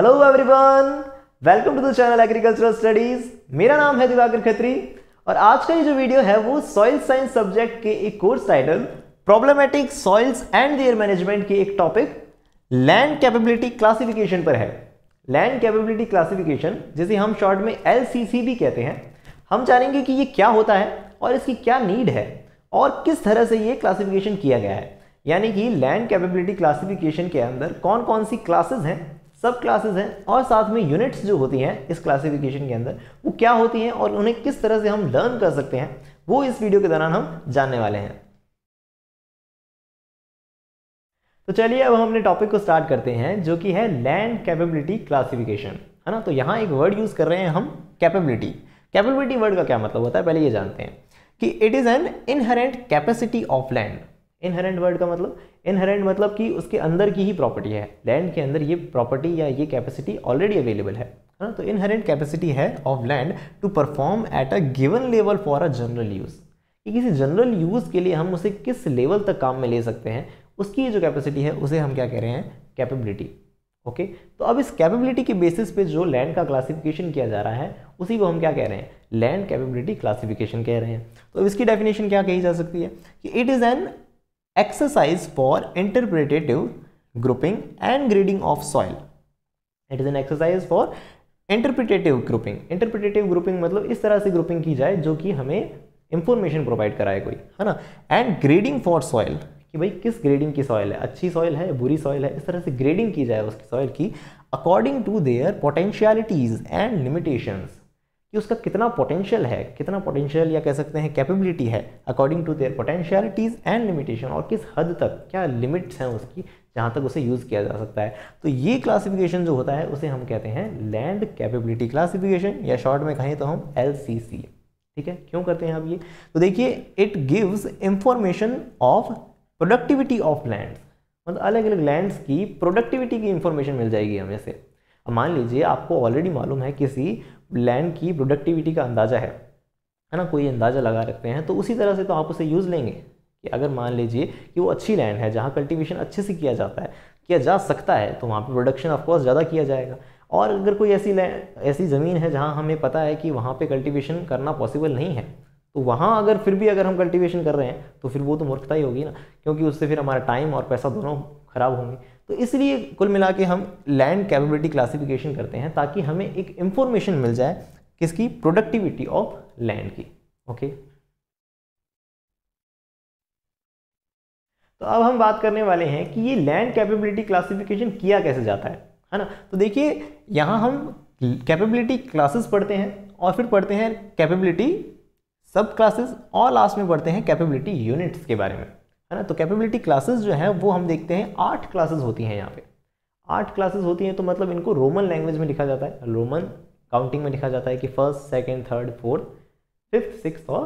Hello everyone welcome to the channel agricultural studies मेरा नाम है दिवाकर खत्री और आज का ये जो वीडियो है वो सॉइल साइंस सब्जेक्ट के एक course title problematic soils and their management के एक टॉपिक लैंड कैपेबिलिटी क्लासिफिकेशन पर है। लैंड कैपेबिलिटी क्लासिफिकेशन जिसे हम शॉर्ट में एलसीसी भी कहते हैं। हम जानेंगे कि ये क्या होता है और इसकी क्या नीड है और किस तरह से ये क्लासिफिकेशन किया गया है। यानी कि लैंड कैपेबिलिटी क्लासिफिकेशन के अंदर कौन कौन सी क्लासेस हैं सब क्लासेस हैं और साथ में यूनिट्स जो होती हैं इस क्लासिफिकेशन के अंदर, वो क्या होती हैं और उन्हें किस तरह से हम लर्न कर सकते हैं, वो इस वीडियो के दौरान हम जानने वाले हैं। तो चलिए अब हम अपने टॉपिक को स्टार्ट करते हैं, जो कि है लैंड कैपेबिलिटी क्लासिफिकेशन है ना? तो यहाँ एक वर्ड यूज़ कर रहे हैं हम कैपेबिलिटी कैपेबिलिटी वर्ड का क्या मतलब होता है? पहले ये जानते हैं कि it is an inherent capacity of land inherent word का मतलब इनहेरेंट मतलब कि उसके अंदर की ही प्रॉपर्टी है लैंड के अंदर ये प्रॉपर्टी या ये कैपेसिटी ऑलरेडी अवेलेबल है। ना तो इनहेरेंट कैपेसिटी है of land to perform at a given level for a general use कि किसी जनरल यूज़ के लिए हम उसे किस लेवल तक काम में ले सकते हैं, उसकी जो कैपेसिटी है, उसे हम क्या कह रहे हैं? कैपेबिलिटी ओके तो अब इस कैपेबिलिटी के बेसिस पे जो लैंड का क्लासिफिकेशन किया जा रहा है, उसी को हम क्या कह रहे हैं? लैंड कैपेबिलिटी क्लासिफिकेशन कह रहे हैं। तो इसकी डेफिनेशन क्या कही जा सकती है? कि it is an exercise for interpretative grouping and grading of soil. It is an exercise for interpretative grouping interpretative grouping मतलब इस तरह से ग्रुपिंग की जाए जो कि हमें इंफॉर्मेशन प्रोवाइड कराए कोई, है ना? एंड ग्रेडिंग फॉर सॉइल कि भाई किस ग्रेडिंग की सॉइल है? अच्छी सॉइल है, बुरी सॉइल है? इस तरह से ग्रेडिंग की जाए उसकी सॉइल की according to their potentialities and limitations कि उसका कितना पोटेंशियल है, कितना पोटेंशियल या कह सकते हैं कैपेबिलिटी है according to their potentialities and limitation और किस हद तक, क्या लिमिट्स हैं उसकी जहाँ तक उसे यूज़ किया जा सकता है। तो ये क्लासिफिकेशन जो होता है, उसे हम कहते हैं लैंड कैपेबिलिटी क्लासिफिकेशन या शॉर्ट में कहें तो हम एलसीसी ठीक है? क्यों करते हैं आप ये? तो देखिए it gives information of productivity of land मतलब अलग अलग लैंड्स की प्रोडक्टिविटी की इंफॉर्मेशन मिल जाएगी हमें से। अब मान लीजिए, आपको ऑलरेडी मालूम है किसी लैंड की प्रोडक्टिविटी का अंदाज़ा है है ना? कोई अंदाज़ा लगा रखते हैं तो उसी तरह से तो आप उसे यूज़ लेंगे कि अगर मान लीजिए कि वो अच्छी लैंड है, जहाँ कल्टीवेशन अच्छे से किया जाता है, किया जा सकता है तो वहाँ पर प्रोडक्शन ऑफकोर्स ज़्यादा किया जाएगा। और अगर कोई ऐसी ऐसी ज़मीन है जहाँ हमें पता है कि वहाँ पर कल्टिवेशन करना पॉसिबल नहीं है तो वहाँ अगर फिर भी अगर हम कल्टीवेशन कर रहे हैं तो फिर वो तो मूर्खता ही होगी ना, क्योंकि उससे फिर हमारा टाइम और पैसा दोनों खराब होंगे। तो इसलिए कुल मिला के हम लैंड कैपेबिलिटी क्लासिफिकेशन करते हैं ताकि हमें एक इंफॉर्मेशन मिल जाए किसकी? प्रोडक्टिविटी ऑफ़ लैंड की। ओके तो अब हम बात करने वाले हैं कि ये लैंड कैपेबिलिटी क्लासिफिकेशन किया कैसे जाता है है ना? तो देखिए, यहाँ हम कैपेबिलिटी क्लासेस पढ़ते हैं और फिर पढ़ते हैं कैपेबिलिटी सब क्लासेस और लास्ट में पढ़ते हैं कैपेबिलिटी यूनिट्स के बारे में। है ना? तो कैपेबिलिटी क्लासेस जो हैं, वो हम देखते हैं, आठ क्लासेस होती हैं यहाँ पे। आठ क्लासेस होती हैं तो मतलब इनको रोमन लैंग्वेज में लिखा जाता है। रोमन काउंटिंग में लिखा जाता है कि first second third fourth fifth six और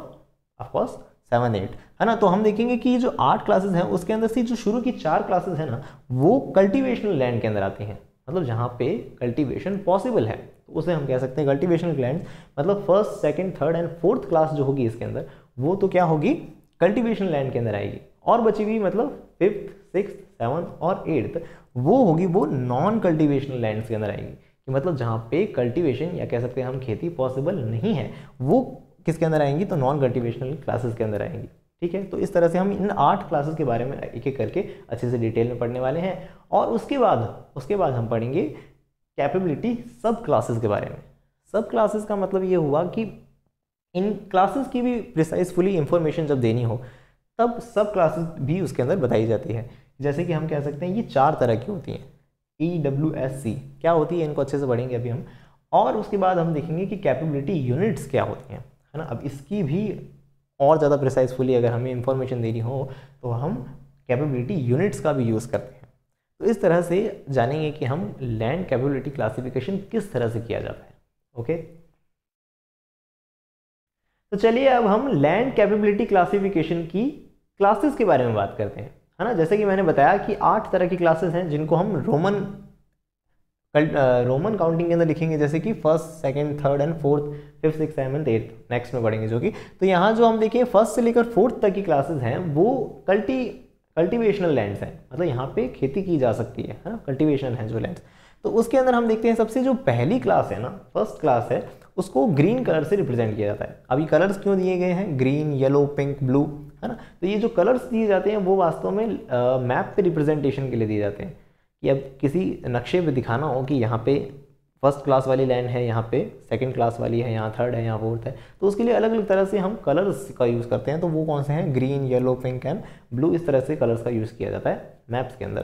ऑफकोर्स सेवन एट है ना? तो हम देखेंगे कि जो आठ क्लासेस हैं, उसके अंदर से जो शुरू की चार क्लासेस हैं ना, वो कल्टिवेशनल लैंड के अंदर आती हैं। मतलब जहाँ पे कल्टीवेशन पॉसिबल है। तो उसे हम कह सकते हैं कल्टीवेशनल लैंड मतलब first second third and fourth class जो होगी इसके अंदर, वो तो क्या होगी? कल्टीवेशन लैंड के अंदर आएगी। और बची हुई मतलब फिफ्थ सिक्स सेवन्थ और एट्थ वो होगी वो नॉन कल्टिवेशनल लैंड्स के अंदर आएगी। कि मतलब जहाँ पे कल्टिवेशन या कह सकते हैं हम खेती पॉसिबल नहीं है, वो किसके अंदर आएँगी? तो नॉन कल्टिवेशनल क्लासेस के अंदर आएँगी। ठीक है? तो इस तरह से हम इन आठ क्लासेस के बारे में एक एक करके अच्छे से डिटेल में पढ़ने वाले हैं। और उसके बाद उसके बाद हम पढ़ेंगे कैपेबिलिटी सब क्लासेस के बारे में। सब क्लासेस का मतलब ये हुआ कि इन क्लासेस की भी प्रिसाइजफुली इंफॉर्मेशन जब देनी हो तब सब क्लासेस भी उसके अंदर बताई जाती है। जैसे कि हम कह सकते हैं ये चार तरह की होती हैं। ई डब्ल्यू एस सी क्या होती है? इनको अच्छे से पढ़ेंगे अभी हम। और उसके बाद हम देखेंगे कि कैपेबिलिटी यूनिट्स क्या होती हैं, है ना? अब इसकी भी और ज़्यादा प्रिसाइजफुली अगर हमें इंफॉर्मेशन देनी हो तो हम कैपेबिलिटी यूनिट्स का भी यूज़ करते हैं। तो इस तरह से जानेंगे कि हम लैंड कैपेबिलिटी क्लासिफिकेशन किस तरह से किया जाता है। ओके तो चलिए अब हम लैंड कैपेबिलिटी क्लासिफिकेशन की क्लासेस के बारे में बात करते हैं, है ना? जैसे कि मैंने बताया कि आठ तरह की क्लासेस हैं जिनको हम रोमन रोमन काउंटिंग के अंदर लिखेंगे, जैसे कि first, second, third and fourth, fifth six seven eighth, next में पढ़ेंगे जो कि। तो यहाँ जो हम देखिए, फ़र्स्ट से लेकर फोर्थ तक की क्लासेस हैं, वो कल्टी, कल्टीवेशनल लैंड्स हैं। मतलब यहाँ पे खेती की जा सकती है है ना? कल्टीवेशन है जो लैंड्स। तो उसके अंदर हम देखते हैं सबसे जो पहली क्लास है ना, फ़र्स्ट क्लास है, उसको ग्रीन कलर से रिप्रेजेंट किया जाता है। अभी कलर्स क्यों दिए गए हैं? Green, yellow, pink, blue. है ना? तो ये जो कलर्स दिए जाते हैं, वो वास्तव में मैप पे रिप्रेजेंटेशन के लिए दिए जाते हैं कि अब किसी नक्शे पे दिखाना हो कि यहाँ पे फ़र्स्ट क्लास वाली लैंड है, यहाँ पे सेकंड क्लास वाली है, यहाँ थर्ड है, यहाँ फोर्थ है। तो उसके लिए अलग अलग तरह से हम कलर्स का यूज़ करते हैं। तो वो कौन से हैं? Green yellow pink and blue इस तरह से कलर्स का यूज़ किया जाता है मैप्स के अंदर।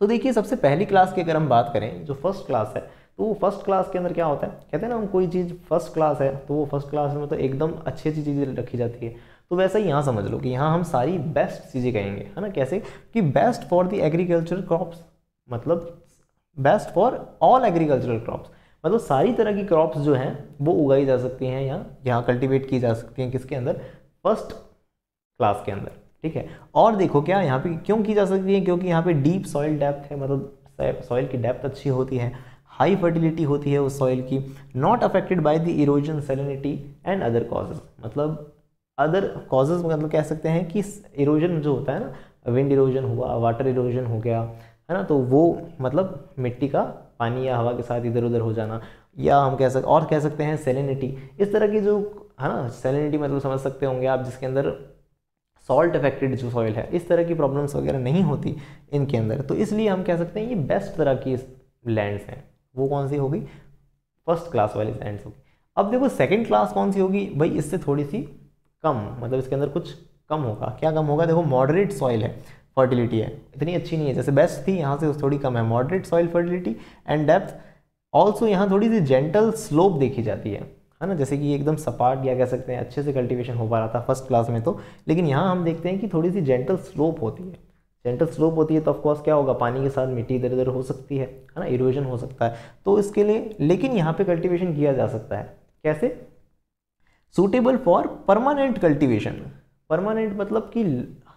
तो देखिए, सबसे पहली क्लास की अगर हम बात करें, जो फ़र्स्ट क्लास है तो वो फ़र्स्ट क्लास के अंदर क्या होता है? कहते हैं ना हम कोई चीज़ फ़र्स्ट क्लास है तो वो फ़र्स्ट क्लास में तो एकदम अच्छी अच्छी चीज़ें रखी जाती है। तो वैसा ही यहाँ समझ लो कि यहाँ हम सारी बेस्ट चीज़ें कहेंगे, है ना? कैसे? कि best for the agricultural crops मतलब best for all agricultural crops मतलब सारी तरह की क्रॉप्स जो हैं, वो उगाई जा सकती हैं यहाँ यहाँ कल्टीवेट की जा सकती हैं किसके अंदर? फ़र्स्ट क्लास के अंदर, ठीक है? और देखो क्या, यहाँ पे क्यों की जा सकती है? क्योंकि यहाँ पे डीप सॉइल डेप्थ है मतलब सॉइल की डेप्थ अच्छी होती है हाई फर्टिलिटी होती है उस सॉइल की not affected by the erosion salinity and other causes मतलब अदर कॉजेज मतलब कह सकते हैं कि इरोजन जो होता है ना विंड इरोजन हुआ वाटर इरोजन हो गया, है ना? तो वो मतलब मिट्टी का पानी या हवा के साथ इधर उधर हो जाना, या हम कह सकते और कह सकते हैं सेलिनिटी इस तरह की जो, है ना? सेलिनिटी मतलब समझ सकते होंगे आप, जिसके अंदर सॉल्ट अफेक्टेड जो सॉइल है, इस तरह की प्रॉब्लम्स वगैरह नहीं होती इनके अंदर। तो इसलिए हम कह सकते हैं ये बेस्ट तरह की लैंड्स हैं। वो कौन सी होगी? फ़र्स्ट क्लास वाली लैंड्स होगी। अब देखो सेकेंड क्लास कौन सी होगी? भाई, इससे थोड़ी सी कम मतलब इसके अंदर कुछ कम होगा। क्या कम होगा? देखो मॉडरेट सॉइल है फर्टिलिटी है। इतनी अच्छी नहीं है। जैसे बेस्ट थी, यहाँ से थोड़ी कम है। Moderate soil fertility and depth also यहाँ थोड़ी सी जेंटल स्लोप देखी जाती है। है ना? जैसे कि एकदम सपाट या कह सकते हैं, अच्छे से कल्टीवेशन हो पा रहा था फ़र्स्ट क्लास में तो। लेकिन यहाँ हम देखते हैं कि थोड़ी सी जेंटल स्लोप होती है। जेंटल स्लोप होती है तो ऑफकोर्स क्या होगा? पानी के साथ मिट्टी इधर उधर हो सकती है है ना? इरोजन हो सकता है। तो इसके लिए, लेकिन यहाँ पे कल्टीवेशन किया जा सकता है। कैसे? Suitable for permanent cultivation permanent मतलब कि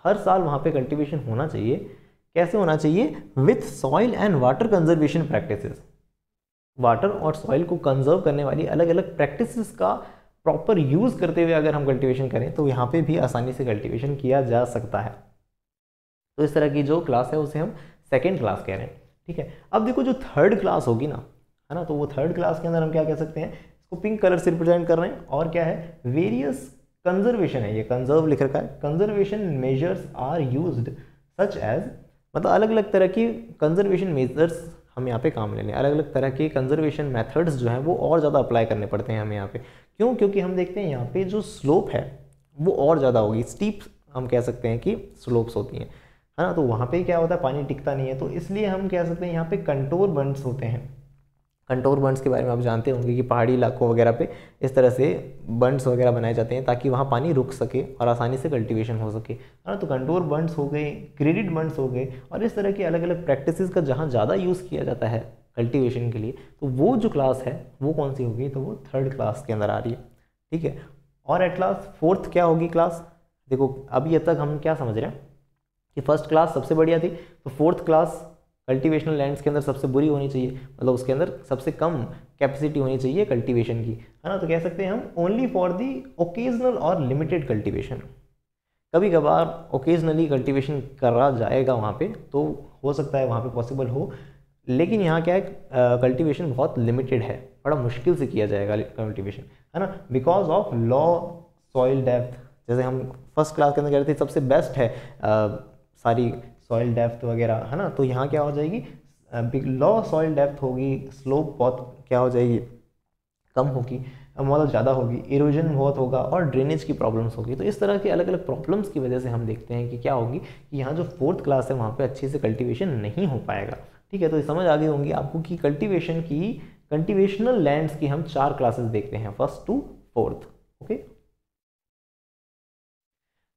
हर साल वहाँ पे कल्टीवेशन होना चाहिए। कैसे होना चाहिए? With soil and water conservation practices water और सॉइल को कंजर्व करने वाली अलग अलग प्रैक्टिसेस का प्रॉपर यूज़ करते हुए अगर हम कल्टीवेशन करें तो यहाँ पे भी आसानी से कल्टीवेशन किया जा सकता है। तो इस तरह की जो क्लास है, उसे हम सेकेंड क्लास कह रहे हैं। ठीक है? अब देखो, जो थर्ड क्लास होगी ना, है ना तो वो थर्ड क्लास के अंदर हम क्या कह सकते हैं? इसको पिंक कलर से रिप्रेजेंट कर रहे हैं। और क्या है? वेरियस कंजर्वेशन है। ये कंजर्व लिख रखा है। Conservation measures are use such as मतलब अलग अलग तरह की कंजर्वेशन मेजर्स हम यहाँ पे काम ले लें। अलग अलग तरह के कंजर्वेशन मेथड्स जो हैं, वो और ज़्यादा अप्लाई करने पड़ते हैं हमें यहाँ पे। क्यों? क्योंकि हम देखते हैं यहाँ पे जो स्लोप है, वो और ज़्यादा होगी। स्टीप हम कह सकते हैं कि स्लोप्स होती हैं। है ना? तो वहाँ पे क्या होता है? पानी टिकता नहीं है। तो इसलिए हम कह सकते हैं यहाँ पे कंटोर बंड्स होते हैं। कंटोर बंड्स के बारे में आप जानते होंगे कि पहाड़ी इलाकों वगैरह पे इस तरह से बंड्स वगैरह बनाए जाते हैं ताकि वहाँ पानी रुक सके और आसानी से कल्टीवेशन हो सके। है ना तो कंटोर बंड्स हो गए क्रेडिट बंड्स हो गए और इस तरह की अलग अलग प्रैक्टिस का जहाँ ज़्यादा यूज़ किया जाता है कल्टिवेशन के लिए तो वो जो क्लास है, वो कौन सी होगी? तो वो थर्ड क्लास के अंदर आ रही है। ठीक है? और एट लास्ट फोर्थ क्या होगी क्लास देखो, अभी अब तक हम क्या समझ रहे हैं कि फ़र्स्ट क्लास सबसे बढ़िया थी तो फोर्थ क्लास कल्टीवेशनल लैंड्स के अंदर सबसे बुरी होनी चाहिए मतलब उसके अंदर सबसे कम कैपेसिटी होनी चाहिए कल्टीवेशन की है ना? तो कह सकते हैं हम ओनली फॉर दी ओकेजनल और लिमिटेड कल्टीवेशन कभी कभार ओकेजनली कल्टीवेशन करा जाएगा वहाँ पे तो हो सकता है वहाँ पे पॉसिबल हो लेकिन यहाँ क्या है कल्टीवेशन बहुत लिमिटेड है बड़ा मुश्किल से किया जाएगा कल्टीवेशन है ना? Because of low soil depth जैसे हम फ़र्स्ट क्लास के अंदर कह रहे थे सबसे बेस्ट है आ, सारी सॉइल डेप्थ वगैरह, है ना? तो यहाँ क्या हो जाएगी? लो सॉइल डेप्थ होगी स्लोप बहुत क्या हो जाएगी? कम होगी मतलब ज़्यादा होगी इरोजन बहुत होगा और ड्रेनेज की प्रॉब्लम्स होगी। तो इस तरह की अलग अलग प्रॉब्लम्स की वजह से हम देखते हैं कि क्या होगी कि यहाँ जो फोर्थ क्लास है, वहाँ पे अच्छे से कल्टीवेशन नहीं हो पाएगा। ठीक है तो समझ आ गई होंगी आपको कि कल्टीवेशन की कल्टिवेशनल लैंड्स की हम चार क्लासेस देखते हैं फ़र्स्ट टू फोर्थ ओके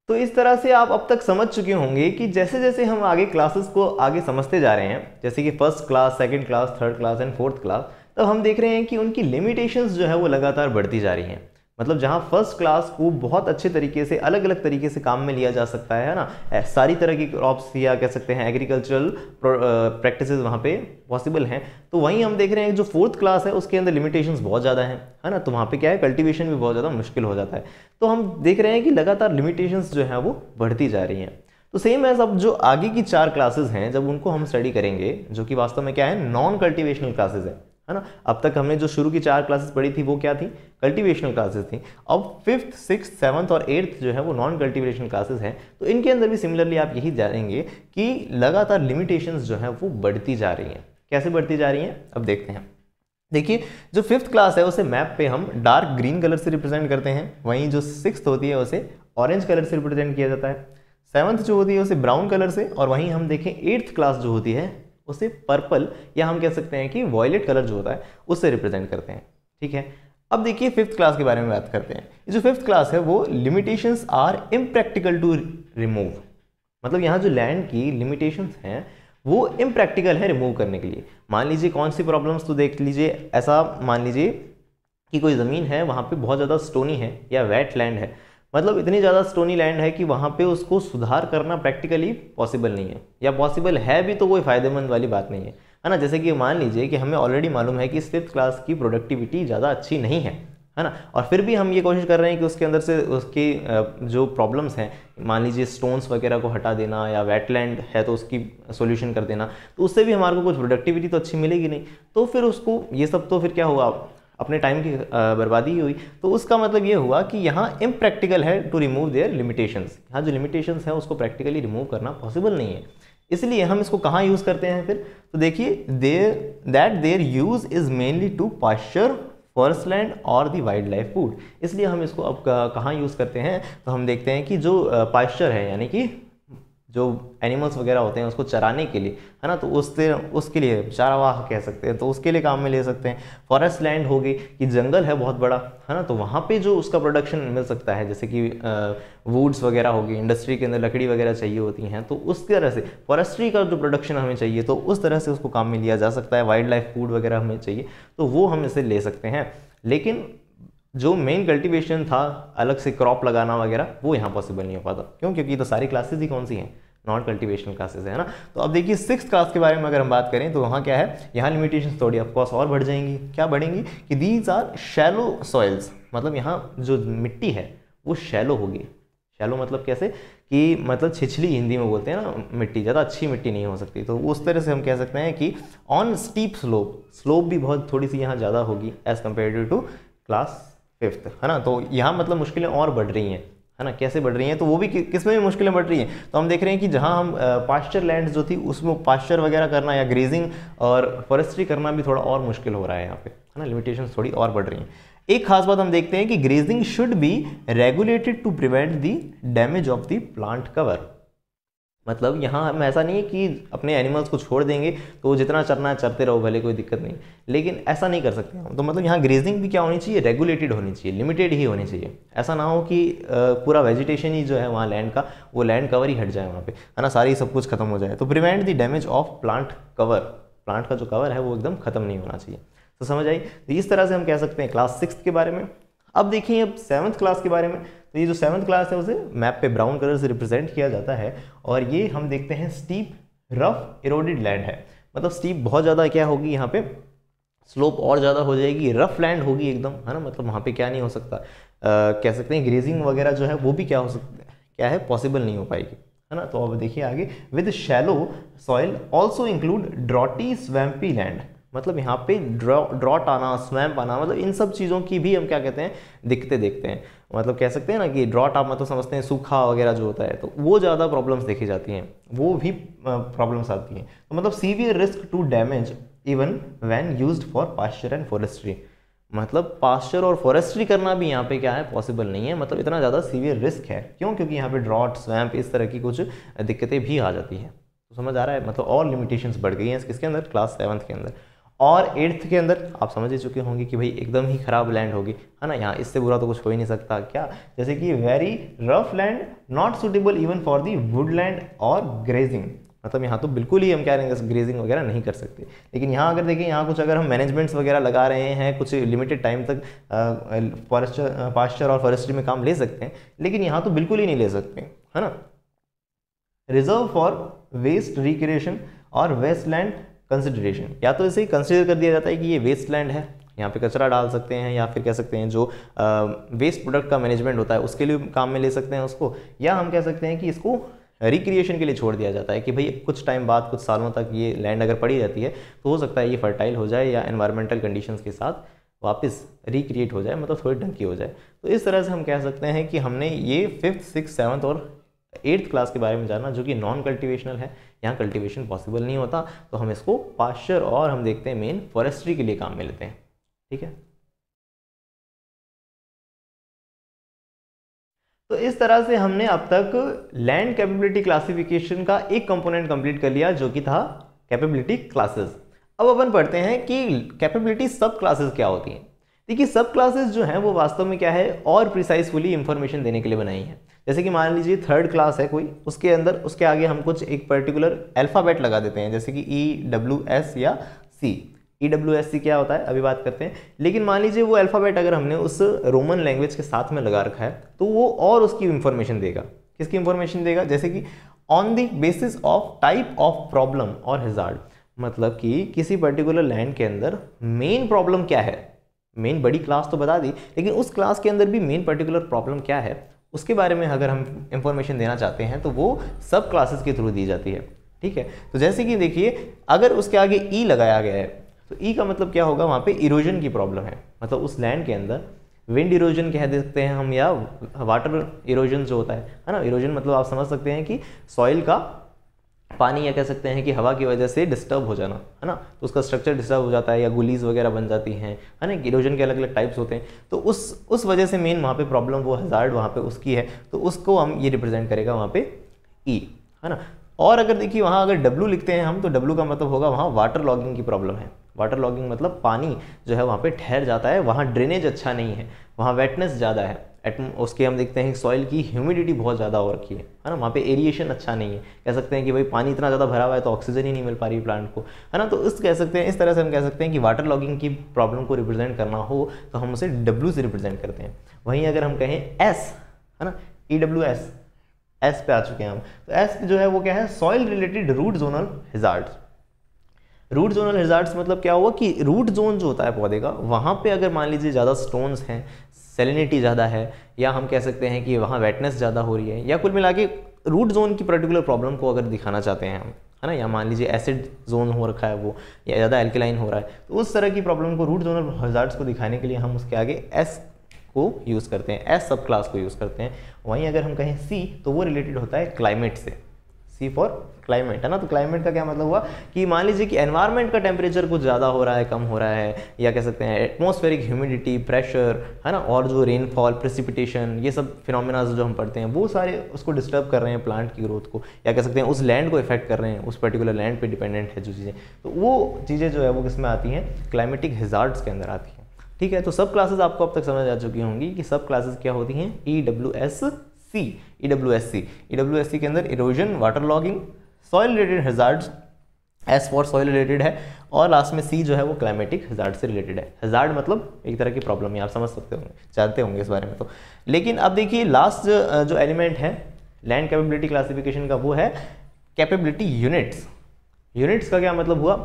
तो इस तरह से आप अब तक समझ चुके होंगे कि जैसे जैसे हम आगे क्लासेस को आगे समझते जा रहे हैं, जैसे कि first class second class third class and fourth class तब हम देख रहे हैं कि उनकी लिमिटेशंस जो है वो लगातार बढ़ती जा रही हैं। मतलब जहाँ फ़र्स्ट क्लास को बहुत अच्छे तरीके से अलग अलग तरीके से काम में लिया जा सकता है ना? सारी तरह की क्रॉप्स या कह सकते हैं एग्रीकल्चरल प्रैक्टिस वहाँ पे पॉसिबल हैं। तो वहीं हम देख रहे हैं जो फोर्थ क्लास है, उसके अंदर लिमिटेशंस बहुत ज़्यादा हैं, है ना? तो वहाँ पे क्या है? कल्टीवेशन भी बहुत ज़्यादा मुश्किल हो जाता है। तो हम देख रहे हैं कि लगातार लिमिटेशंस जो है, वो बढ़ती जा रही हैं। तो सेम एज अब जो आगे की चार क्लासेस हैं, जब उनको हम स्टडी करेंगे, जो कि वास्तव में क्या है? नॉन कल्टिवेशनल क्लासेस है। है ना? अब तक हमने जो शुरू की चार क्लासेस पढ़ी थी, वो क्या थी? कल्टीवेशनल क्लासेस थी। अब फिफ्थ सिक्स सेवन्थ और एट्थ जो है, वो नॉन कल्टीवेशनल क्लासेस हैं। तो इनके अंदर भी सिमिलरली आप यही जानेंगे कि लगातार लिमिटेशंस जो है, वो बढ़ती जा रही हैं। कैसे बढ़ती जा रही हैं? अब देखते हैं। देखिए, जो फिफ्थ क्लास है, उसे मैप पे हम डार्क ग्रीन कलर से रिप्रेजेंट करते हैं। वहीं जो सिक्स होती है, उसे ऑरेंज कलर से रिप्रेजेंट किया जाता है। सेवन्थ जो होती है, उसे ब्राउन कलर से, और वहीं हम देखें एट्थ क्लास जो होती है उसे पर्पल या हम कह सकते हैं कि वॉयलेट कलर जो होता है, उससे रिप्रेजेंट करते हैं, ठीक है? अब देखिए फिफ्थ क्लास के बारे में बात करते हैं। जो फिफ्थ क्लास है, वो limitations are impractical to remove मतलब यहाँ जो लैंड की लिमिटेशंस हैं, वो इम्प्रैक्टिकल है रिमूव करने के लिए। मान लीजिए कौन सी प्रॉब्लम्स तो देख लीजिए, ऐसा मान लीजिए कि कोई ज़मीन है, वहाँ पे बहुत ज़्यादा स्टोनी है या वेट लैंड है। मतलब इतनी ज़्यादा स्टोनी लैंड है कि वहाँ पे उसको सुधार करना प्रैक्टिकली पॉसिबल नहीं है। या पॉसिबल है भी तो कोई फ़ायदेमंद वाली बात नहीं है। है ना? जैसे कि मान लीजिए कि हमें ऑलरेडी मालूम है कि फिफ्थ क्लास की प्रोडक्टिविटी ज़्यादा अच्छी नहीं है। है ना? और फिर भी हम ये कोशिश कर रहे हैं कि उसके अंदर से उसकी जो प्रॉब्लम्स हैं, मान लीजिए स्टोन्स वगैरह को हटा देना या वेटलैंड है तो उसकी सोल्यूशन कर देना तो उससे भी हमारे को कुछ प्रोडक्टिविटी तो अच्छी मिलेगी नहीं। तो फिर उसको, ये सब तो फिर क्या हुआ अपने टाइम की बर्बादी हुई। तो उसका मतलब ये हुआ कि यहाँ इम्प्रैक्टिकल है टू रिमूव देयर लिमिटेशंस यहाँ जो लिमिटेशंस हैं उसको प्रैक्टिकली रिमूव करना पॉसिबल नहीं है। इसलिए हम इसको कहाँ यूज़ करते हैं फिर? तो देखिए there that their use is mainly to pasture forest land और दी वाइल्ड लाइफ फ़ूड इसलिए हम इसको अब कहाँ यूज़ करते हैं? तो हम देखते हैं कि जो पास्चर है, यानी कि जो एनिमल्स वगैरह होते हैं, उसको चराने के लिए, है ना? तो उससे उसके लिए चारावाह कह सकते हैं तो उसके लिए काम में ले सकते हैं। फॉरेस्ट लैंड होगी कि जंगल है बहुत बड़ा, है ना? तो वहाँ पे जो उसका प्रोडक्शन मिल सकता है, जैसे कि वुड्स वगैरह होगी इंडस्ट्री के अंदर लकड़ी वगैरह चाहिए होती हैं तो उस तरह से फॉरेस्ट्री का जो प्रोडक्शन हमें चाहिए तो उस तरह से उसको काम में लिया जा सकता है। वाइल्ड लाइफ फ़ूड वगैरह हमें चाहिए तो वो हम इसे ले सकते हैं। लेकिन जो मेन कल्टीवेशन था, अलग से क्रॉप लगाना वगैरह, वो यहाँ पॉसिबल नहीं हो पाता। क्यों? क्योंकि तो सारी क्लासेस ही कौन सी हैं? नॉन कल्टीवेशनल क्लासेस है ना? तो अब देखिए सिक्स क्लास के बारे में अगर हम बात करें तो वहाँ क्या है? यहाँ लिमिटेशन थोड़ी ऑफकोर्स और बढ़ जाएँगी। क्या बढ़ेंगी? कि दीज आर शैलो सॉइल्स मतलब यहाँ जो मिट्टी है, वो शैलो होगी। शैलो मतलब कैसे? कि मतलब छिछली हिंदी में बोलते हैं ना, मिट्टी, ज़्यादा अच्छी मिट्टी नहीं हो सकती। तो उस तरह से हम कह सकते हैं कि ऑन स्टीप स्लोप स्लोप भी बहुत थोड़ी सी यहाँ ज़्यादा होगी as compared to class fifth, है ना? तो यहाँ मतलब मुश्किलें और बढ़ रही हैं, है ना? कैसे बढ़ रही हैं? तो वो भी किसमें भी मुश्किलें बढ़ रही हैं? तो हम देख रहे हैं कि जहाँ हम पास्चर लैंड जो थी, उसमें पास्चर वगैरह करना या ग्रेजिंग और फॉरेस्ट्री करना भी थोड़ा और मुश्किल हो रहा है यहाँ पे, है ना? लिमिटेशन थोड़ी और बढ़ रही हैं। एक खास बात हम देखते हैं कि grazing should be regulated to prevent the damage of the plant cover मतलब यहाँ हम ऐसा नहीं है कि अपने एनिमल्स को छोड़ देंगे तो जितना चरना है, चरते रहो, भले कोई दिक्कत नहीं। लेकिन ऐसा नहीं कर सकते हम। तो मतलब यहाँ ग्रेजिंग भी क्या होनी चाहिए? रेगुलेटेड होनी चाहिए लिमिटेड ही होनी चाहिए। ऐसा ना हो कि पूरा वेजिटेशन ही जो है वहाँ लैंड का, वो लैंड कवर ही हट जाए वहाँ पर है ना? सारी सब कुछ खत्म हो जाए। तो prevent the damage of plant cover plant का जो कवर है, वो एकदम खत्म नहीं होना चाहिए। तो समझ आई? तो इस तरह से हम कह सकते हैं क्लास सिक्स के बारे में। अब देखिए, अब सेवन्थ क्लास के बारे में। तो ये जो सेवन्थ क्लास है उसे मैप पे ब्राउन कलर से रिप्रेजेंट किया जाता है और ये हम देखते हैं स्टीप रफ इरोडेड लैंड है। मतलब स्टीप बहुत ज़्यादा क्या होगी यहाँ पे? स्लोप और ज़्यादा हो जाएगी रफ लैंड होगी एकदम है ना? मतलब वहाँ पे क्या नहीं हो सकता। आ, कह सकते हैं ग्रेजिंग वगैरह जो है वो भी क्या हो सकता है क्या है? पॉसिबल नहीं हो पाएगी है ना? तो अब देखिए आगे with shallow soil also include droughty swampy land मतलब यहाँ पे ड्रॉ ड्रॉट आना स्वैम्प आना मतलब इन सब चीज़ों की भी हम क्या कहते हैं, दिखते देखते हैं। मतलब कह सकते हैं ना कि ड्रॉट आप मतलब समझते हैं, सूखा वगैरह जो होता है तो वो ज़्यादा प्रॉब्लम्स देखी जाती हैं। वो भी प्रॉब्लम्स आती हैं। तो मतलब severe risk to damage even when use for pasture and forestry मतलब पास्चर और फॉरेस्ट्री करना भी यहाँ पे क्या है पॉसिबल नहीं है। मतलब इतना ज़्यादा सीवियर रिस्क है। क्यों? क्योंकि यहाँ पे ड्रॉट स्वैम्प इस तरह की कुछ दिक्कतें भी आ जाती हैं। तो समझ आ रहा है? मतलब और लिमिटेशंस बढ़ गई हैं किसके अंदर क्लास सेवन्थ के अंदर। और एट्थ के अंदर आप समझ ही चुके होंगे कि भाई एकदम ही ख़राब लैंड होगी। है ना? यहाँ इससे बुरा तो कुछ हो ही नहीं सकता। क्या? जैसे कि very rough land not suitable even for the woodland और ग्रेजिंग मतलब यहाँ तो बिल्कुल ही हम क्या रहेंगे ग्रेजिंग वगैरह नहीं कर सकते। लेकिन यहाँ अगर देखें, यहाँ कुछ अगर हम मैनेजमेंट्स वगैरह लगा रहे हैं, कुछ लिमिटेड टाइम तक फॉरेस्टर पास्चर और फॉरेस्ट्री में काम ले सकते हैं, लेकिन यहाँ तो बिल्कुल ही नहीं ले सकते। है ना? रिज़र्व फॉर वेस्ट रिक्रिएशन और वेस्ट लैंड कंसिडरेशन या तो इसे कंसिडर कर दिया जाता है कि ये वेस्ट लैंड है, यहाँ पे कचरा डाल सकते हैं या फिर कह सकते हैं जो वेस्ट प्रोडक्ट का मैनेजमेंट होता है, उसके लिए काम में ले सकते हैं उसको, या हम कह सकते हैं कि इसको रिक्रिएशन के लिए छोड़ दिया जाता है कि भाई कुछ टाइम बाद, कुछ सालों तक ये लैंड अगर पड़ी रहती है तो हो सकता है ये फर्टाइल हो जाए या एनवायरमेंटल कंडीशन के साथ वापस रिक्रिएट हो जाए मतलब थोड़ी ढंग की हो जाए। तो इस तरह से हम कह सकते हैं कि हमने ये फिफ्थ सिक्स सेवन्थ और एट्थ क्लास के बारे में जाना जो कि नॉन कल्टिवेशनल है, यहाँ कल्टिवेशन पॉसिबल नहीं होता तो हम इसको पास्चर और हम देखते हैं मेन फॉरेस्ट्री के लिए काम में लेते हैं। ठीक है? तो इस तरह से हमने अब तक लैंड कैपेबिलिटी क्लासिफिकेशन का एक कंपोनेंट कंप्लीट कर लिया, जो कि था कैपेबिलिटी क्लासेस अब अपन पढ़ते हैं कि कैपेबिलिटी सब क्लासेस क्या होती हैं। देखिए सब क्लासेस जो हैं, वो वास्तव में क्या है? और प्रिसाइसफुली इंफॉर्मेशन देने के लिए बनाई है। जैसे कि मान लीजिए थर्ड क्लास है कोई, उसके अंदर, उसके आगे हम कुछ एक पर्टिकुलर अल्फ़ाबेट लगा देते हैं, जैसे कि ई डब्ल्यू एस या सी ई डब्ल्यू एस सी क्या होता है? अभी बात करते हैं। लेकिन मान लीजिए वो अल्फ़ाबेट अगर हमने उस रोमन लैंग्वेज के साथ में लगा रखा है तो वो और उसकी इंफॉर्मेशन देगा। किसकी इंफॉर्मेशन देगा? जैसे कि on the basis of type of problem और हिजार्ड मतलब कि किसी पर्टिकुलर लैंड के अंदर मेन प्रॉब्लम क्या है? मेन बड़ी क्लास तो बता दी, लेकिन उस क्लास के अंदर भी मेन पर्टिकुलर प्रॉब्लम क्या है? उसके बारे में अगर हम इंफॉर्मेशन देना चाहते हैं तो वो सब क्लासेस के थ्रू दी जाती है। ठीक है? तो जैसे कि देखिए, अगर उसके आगे ई e लगाया गया है तो ई e का मतलब क्या होगा? वहाँ पे इरोजन की प्रॉब्लम है। मतलब उस लैंड के अंदर विंड इरोजन कह देते हैं हम, या वाटर इरोजन जो होता है है ना? इरोजन मतलब आप समझ सकते हैं कि सॉइल का पानी या कह सकते हैं कि हवा की वजह से डिस्टर्ब हो जाना है ना? तो उसका स्ट्रक्चर डिस्टर्ब हो जाता है या गुलीज वगैरह बन जाती हैं है ना? इरोजन के अलग अलग टाइप्स होते हैं। तो उस उस वजह से मेन वहाँ पे प्रॉब्लम वो हज़ार्ड वहाँ पे उसकी है। तो उसको हम ये रिप्रेजेंट करेगा वहाँ पे ई e, है ना? और अगर देखिए वहाँ अगर डब्लू लिखते हैं हम तो डब्लू का मतलब होगा वहाँ वाटर लॉगिंग की प्रॉब्लम है। वाटर लॉगिंग मतलब पानी जो है वहाँ पर ठहर जाता है वहाँ ड्रेनेज अच्छा नहीं है वहाँ वेटनेस ज़्यादा है। उसके हम देखते हैं सॉइल की ह्यूमिडिटी बहुत ज़्यादा हो रखी है। है ना? वहाँ पे एरिएशन अच्छा नहीं है। कह सकते हैं कि भाई पानी इतना ज़्यादा भरा हुआ है तो ऑक्सीजन ही नहीं मिल पा रही प्लांट को। है ना? तो इस कह सकते हैं, इस तरह से हम कह सकते हैं कि वाटर लॉगिंग की प्रॉब्लम को रिप्रेजेंट करना हो तो हम उसे डब्ल्यू से रिप्रेजेंट करते हैं। वहीं अगर हम कहें एस है ना? ई डब्ल्यू एस एस पे आ चुके हैं हम। तो एस जो है वो क्या है? Soil related root zonal hazards root zonal hazards मतलब क्या हुआ कि रूट जोन जो होता है पौधे का, वहाँ पे अगर मान लीजिए ज़्यादा स्टोन्स हैं सेलिनिटी ज़्यादा है, या हम कह सकते हैं कि वहाँ वेटनेस ज़्यादा हो रही है, या कुल मिला के रूट जोन की पर्टिकुलर प्रॉब्लम को अगर दिखाना चाहते हैं हम, है ना? या मान लीजिए एसिड जोन हो रखा है वो, या ज़्यादा एल्कलाइन हो रहा है तो उस तरह की प्रॉब्लम को रूट जोनल हजार्ड्स को दिखाने के लिए हम उसके आगे एस को यूज़ करते हैं एस सब क्लास को यूज़ करते हैं। वहीं अगर हम कहें सी तो वो रिलेटेड होता है क्लाइमेट से। सी फॉर क्लाइमेट है ना? तो क्लाइमेट का क्या मतलब हुआ कि मान लीजिए कि एनवायरनमेंट का टेम्परेचर कुछ ज़्यादा हो रहा है, कम हो रहा है, या कह सकते हैं एटमोस्फेरिक ह्यूमिडिटी प्रेशर है ना? और जो रेनफॉल प्रेसिपिटेशन ये सब फिनोमिना जो हम पढ़ते हैं, वो सारे उसको डिस्टर्ब कर रहे हैं प्लांट की ग्रोथ को, या कह सकते हैं उस लैंड को इफ़ेक्ट कर रहे हैं, उस पर्टिकुलर लैंड पर डिपेंडेंट है जो चीज़ें। तो वो चीज़ें जो है वो किसमें आती हैं? क्लाइमेटिक हिजार्ड्स के अंदर आती हैं। ठीक है? तो सब क्लासेस आपको अब तक समझ आ चुकी होंगी कि सब क्लासेस क्या होती हैं? E W S C E W S C E W S C के अंदर erosion water logging soil related hazards S for soil related है, और लास्ट में सी जो है वो क्लाइमेटिक हजार्ड से रिलेटेड है। हजार्ड मतलब एक तरह की प्रॉब्लम है आप समझ सकते होंगे, जानते होंगे इस बारे में तो। लेकिन अब देखिए लास्ट जो एलिमेंट है लैंड कैपेबिलिटी क्लासिफिकेशन का वो है कैपेबिलिटी यूनिट्स यूनिट्स का क्या मतलब हुआ?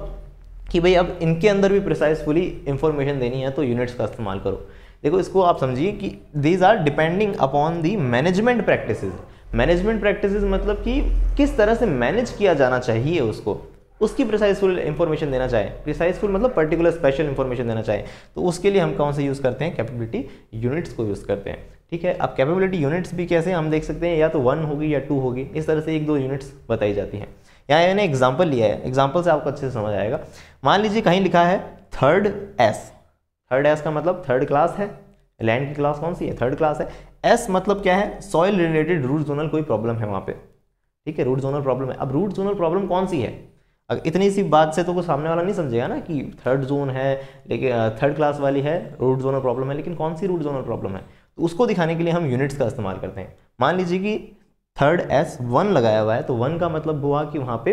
कि भाई अब इनके अंदर भी प्रिसाइजफुली इंफॉर्मेशन देनी है तो यूनिट्स का इस्तेमाल करो। देखो, इसको आप समझिए कि these are depending upon the management practices management practices मतलब कि किस तरह से मैनेज किया जाना चाहिए उसको। उसकी प्रिसाइजफुल इंफॉर्मेशन देना चाहे प्रिसाइजफुल मतलब पर्टिकुलर स्पेशल इंफॉर्मेशन देना चाहे तो उसके लिए हम कौन से यूज़ करते हैं? कैपेबिलिटी यूनिट्स को यूज़ करते हैं। ठीक है? अब कैपेबिलिटी यूनिट्स भी कैसे हम देख सकते हैं? या तो वन होगी या टू होगी। इस तरह से एक दो यूनिट्स बताई जाती हैं। यहाँ मैंने एग्ज़ाम्पल लिया है। एग्ज़ाम्पल से आपको अच्छे से समझ आएगा। मान लीजिए कहीं लिखा है थर्ड एस थर्ड एस का मतलब थर्ड क्लास है। लैंड की क्लास कौन सी है? थर्ड क्लास है। एस मतलब क्या है? सॉइल रिलेटेड रूट जोनल कोई प्रॉब्लम है वहाँ पे। ठीक है? रूट जोनल प्रॉब्लम है। अब रूट जोनल प्रॉब्लम कौन सी है? अगर इतनी सी बात से तो कोई सामने वाला नहीं समझेगा ना कि थर्ड जोन है, लेकिन थर्ड क्लास वाली है रूट जोनल प्रॉब्लम है, लेकिन कौन सी रूट जोनल प्रॉब्लम है? तो उसको दिखाने के लिए हम यूनिट्स का इस्तेमाल करते हैं। मान लीजिए कि थर्ड एस वन लगाया हुआ है तो वन का मतलब हुआ कि वहाँ पे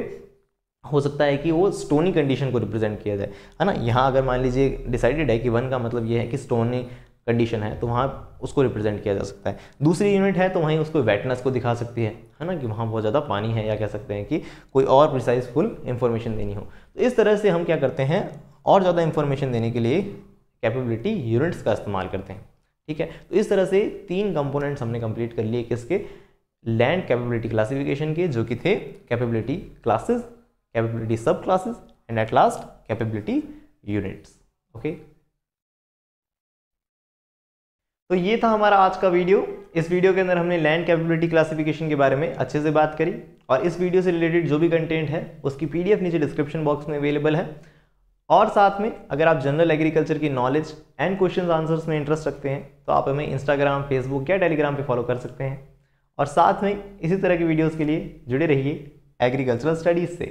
हो सकता है कि वो स्टोनी कंडीशन को रिप्रेजेंट किया जाए। है ना? यहाँ अगर मान लीजिए डिसाइडेड है कि वन का मतलब ये है कि स्टोनी कंडीशन है तो वहाँ उसको रिप्रेजेंट किया जा सकता है। दूसरी यूनिट है तो वहीं उसको वेटनेस को दिखा सकती है। है ना? कि वहाँ बहुत ज़्यादा पानी है या कह सकते हैं कि कोई और प्रिसाइज फुल इंफॉर्मेशन देनी हो। तो इस तरह से हम क्या करते हैं? और ज़्यादा इंफॉर्मेशन देने के लिए कैपेबिलिटी यूनिट्स का इस्तेमाल करते हैं। ठीक है? तो इस तरह से तीन कंपोनेंट्स हमने कंप्लीट कर लिए किसके? लैंड कैपेबिलिटी क्लासिफिकेशन के, जो कि थे capability classes subclasses and at last capability units okay तो ये था हमारा आज का वीडियो। इस वीडियो के अंदर हमने लैंड कैपेबिलिटी क्लासिफिकेशन के बारे में अच्छे से बात करी, और इस वीडियो से रिलेटेड जो भी कंटेंट है, उसकी पीडीएफ नीचे डिस्क्रिप्शन बॉक्स में अवेलेबल है। और साथ में, अगर आप जनरल एग्रीकल्चर की नॉलेज एंड क्वेश्चन आंसर्स में इंटरेस्ट रखते हैं तो आप हमें इंस्टाग्राम फेसबुक या टेलीग्राम पे फॉलो कर सकते हैं। और साथ में, इसी तरह की वीडियोस के लिए जुड़े रहिए एग्रीकल्चरल स्टडीज़ से।